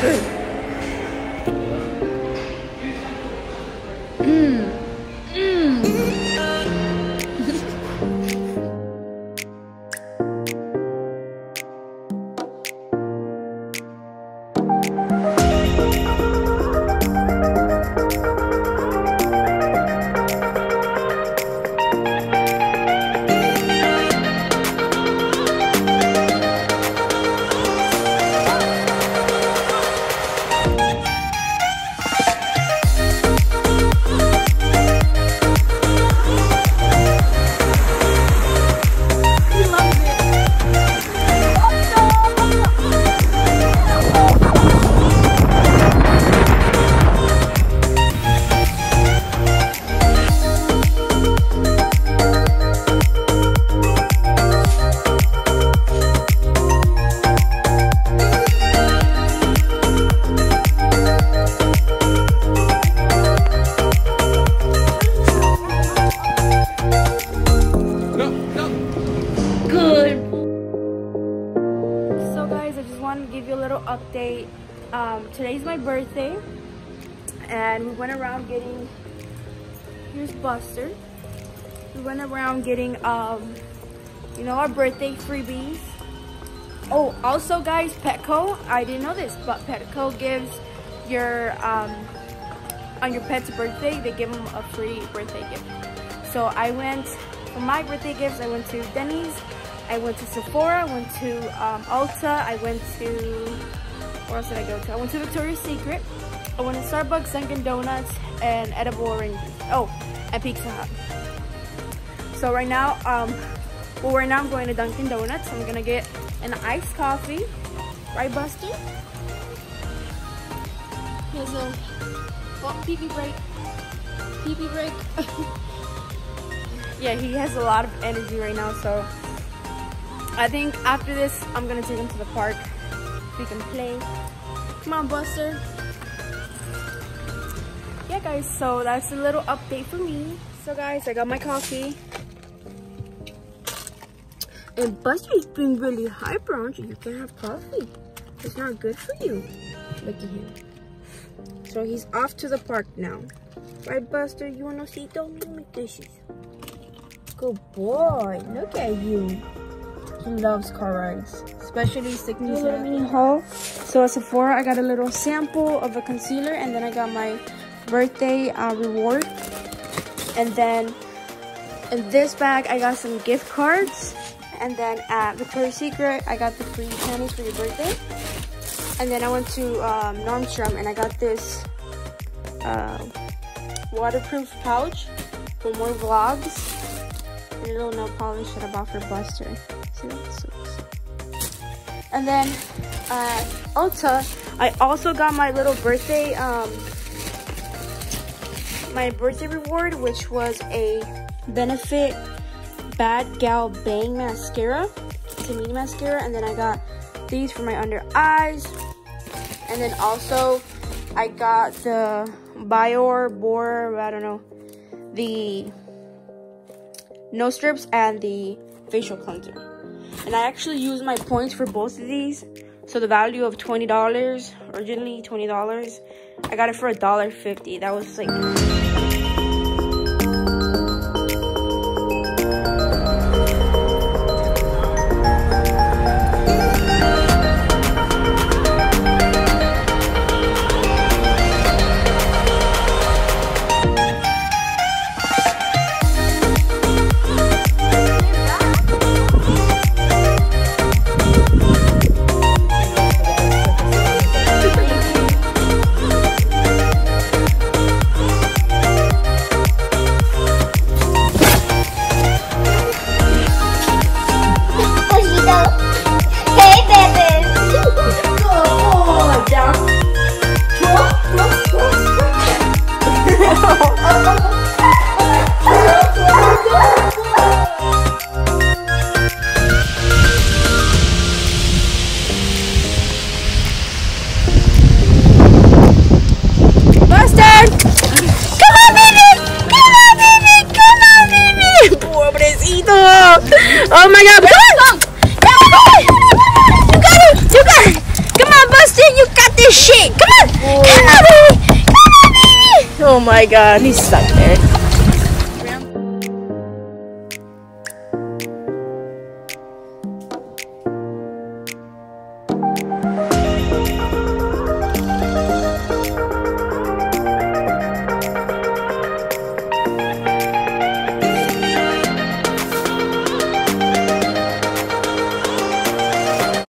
good. Today's my birthday, and we went around getting. Here's Buster. We went around getting, um, you know, our birthday freebies. Oh, also guys, Petco. I didn't know this, but Petco gives your um, on your pet's birthday, they give them a free birthday gift. So I went for my birthday gifts. I went to Denny's. I went to Sephora. I went to um, Ulta. I went to where else did I go to? I went to Victoria's Secret. I went to Starbucks, Dunkin' Donuts, and Edible Orange. Oh, and Pizza Hut. So right now, um, well, right now I'm going to Dunkin' Donuts. I'm gonna get an iced coffee. Right, Busty? Here's a oh, pee pee break. Pee pee break. yeah, he has a lot of energy right now, so I think after this, I'm gonna take him to the park. We can play. Come on, Buster. Yeah, guys, so that's a little update for me. So, guys, I got my coffee. And Buster's been really hyper, aren't you? You can't have coffee. It's not good for you. Look at him. So he's off to the park now. Right, Buster? You want to see? Don't give me dishes. Good boy. Look at you. He loves car rides, especially sticking his little mini haul. So at Sephora, I got a little sample of a concealer, and then I got my birthday uh, reward. And then in this bag, I got some gift cards. And then at Victoria's Secret, I got the free panties for your birthday. And then I went to um, Nordstrom and I got this uh, waterproof pouch for more vlogs. And a little nail polish that I bought for Buster. See that? So, so. And then at Ulta, I also got my little birthday, um, my birthday reward, which was a Benefit Bad Gal Bang mascara. It's a mini mascara. And then I got these for my under eyes. And then also I got the Bioré Bor, I don't know, the no strips and the facial cleanser. And I actually used my points for both of these. So the value of $20, originally $20, I got it for $1.50. That was like Oh my god. Come on. You got it. You got it. Come on, Buster. You got this shit. Come on. Come on, baby. Come on, baby. Oh my god. He's stuck there.